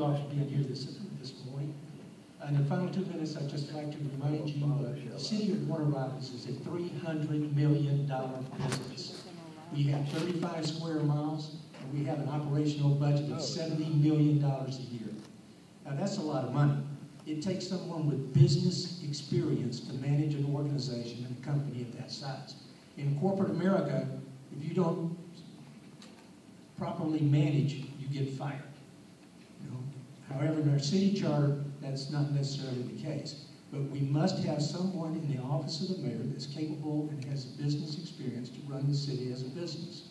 you for being here this, this morning. In the final two minutes, I'd just like to remind you, uh, the city of Warner Robins is a three hundred million dollar business. We have thirty-five square miles, and we have an operational budget of seventy million dollars a year. Now, that's a lot of money. It takes someone with business experience to manage an organization and a company of that size. In corporate America, if you don't properly manage, you get fired. You know, However, in our city charter, that's not necessarily the case. But we must have someone in the office of the mayor that's capable and has business experience to run the city as a business.